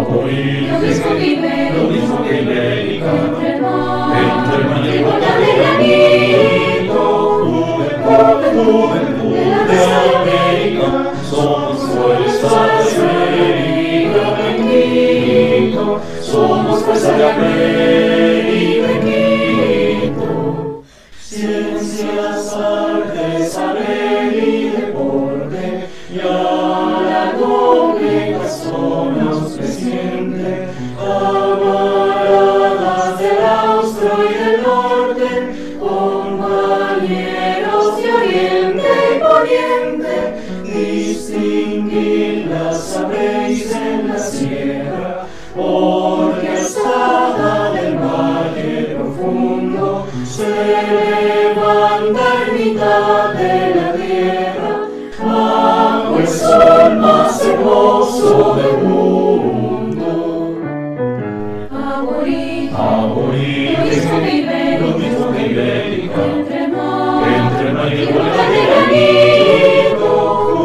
morir. Lo mismo que Lo mismo Ibérica. Entre hermanos, Entre hermanos, igualdad de. Juventud, juventud de América, somos fuerza de América, bendito. Somos fuerza de América, bendito. Ciencias, artes, saber austro y del norte, compañeros de oriente y poniente, distinguirlas sabréis en la sierra, porque hasta del valle profundo se levanta en mitad de la tierra, bajo el sol más hermoso del mundo. Aborigen, lo mismo que Ibérica. lo mismo que Ibérica. Entre granito.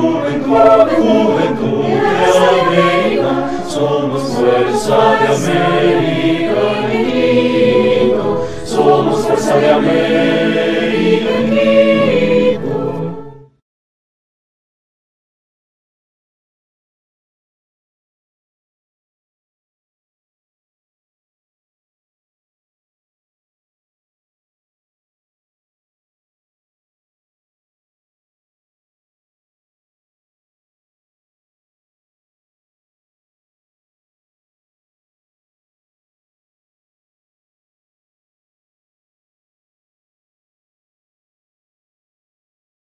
juventud, juventud de América, somos fuerza de América.